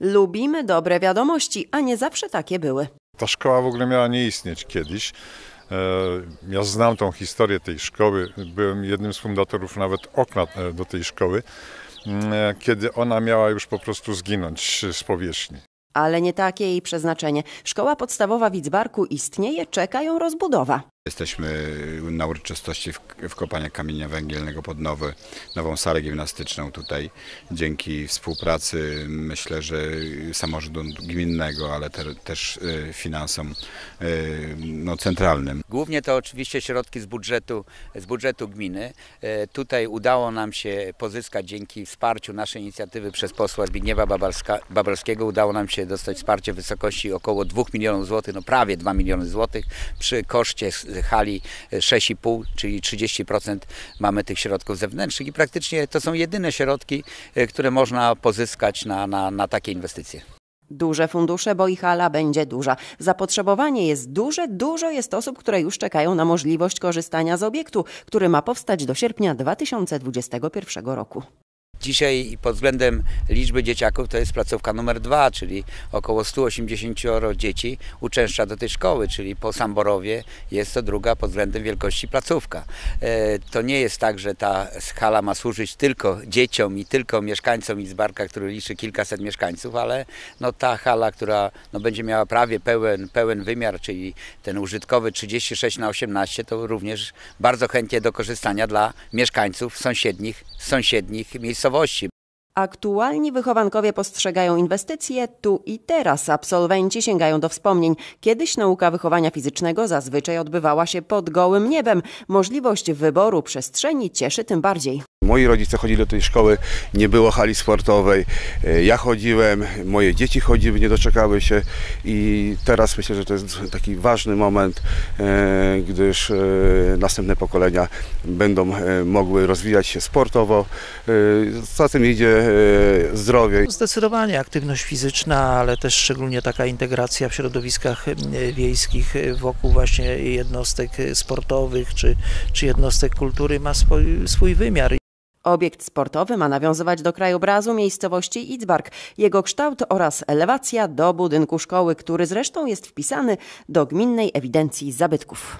Lubimy dobre wiadomości, a nie zawsze takie były. Ta szkoła w ogóle miała nie istnieć kiedyś. E, Ja znam tą historię tej szkoły. Byłem jednym z fundatorów nawet okna e, do tej szkoły, m, e, kiedy ona miała już po prostu zginąć z powierzchni. Ale nie takie jej przeznaczenie. Szkoła podstawowa w Idzbarku istnieje, czeka ją rozbudowa. Jesteśmy na uroczystości w- wkopania kamienia węgielnego pod nowy, nową salę gimnastyczną tutaj. Dzięki współpracy myślę, że samorządu gminnego, ale te, też y, finansom y, no, centralnym. Głównie to oczywiście środki z budżetu, z budżetu gminy. E, Tutaj udało nam się pozyskać dzięki wsparciu naszej inicjatywy przez posła Zbigniewa Babalska, Babalskiego udało nam się dostać wsparcie w wysokości około 2 milionów złotych, no prawie 2 miliony złotych przy koszcie hali e, 6,5, czyli 30% mamy tych środków zewnętrznych i praktycznie to są jedyne środki, e, które można pozyskać na, na, na takie inwestycje. Duże fundusze, bo i hala będzie duża. Zapotrzebowanie jest duże, dużo jest osób, które już czekają na możliwość korzystania z obiektu, który ma powstać do sierpnia 2021 roku. Dzisiaj pod względem liczby dzieciaków to jest placówka numer dwa, czyli około 180 dzieci uczęszcza do tej szkoły, czyli po Samborowie jest to druga pod względem wielkości placówka. E, To nie jest tak, że ta hala ma służyć tylko dzieciom i tylko mieszkańcom Izbarka, który liczy kilkaset mieszkańców, ale no ta hala, która no będzie miała prawie pełen, pełen wymiar, czyli ten użytkowy 36 na 18, to również bardzo chętnie do korzystania dla mieszkańców sąsiednich, sąsiednich miejscowości. Aktualni wychowankowie postrzegają inwestycje tu i teraz. Absolwenci sięgają do wspomnień. Kiedyś nauka wychowania fizycznego zazwyczaj odbywała się pod gołym niebem. Możliwość wyboru przestrzeni cieszy tym bardziej. Moi rodzice chodzili do tej szkoły, nie było hali sportowej. E, Ja chodziłem, moje dzieci chodziły, nie doczekały się i teraz myślę, że to jest taki ważny moment, e, gdyż e, następne pokolenia będą mogły rozwijać się sportowo. Za tym idzie zdrowie. Zdecydowanie aktywność fizyczna, ale też szczególnie taka integracja w środowiskach wiejskich wokół właśnie jednostek sportowych czy, czy jednostek kultury ma swój, swój wymiar. Obiekt sportowy ma nawiązywać do krajobrazu miejscowości Idzbark. Jego kształt oraz elewacja do budynku szkoły, który zresztą jest wpisany do gminnej ewidencji zabytków.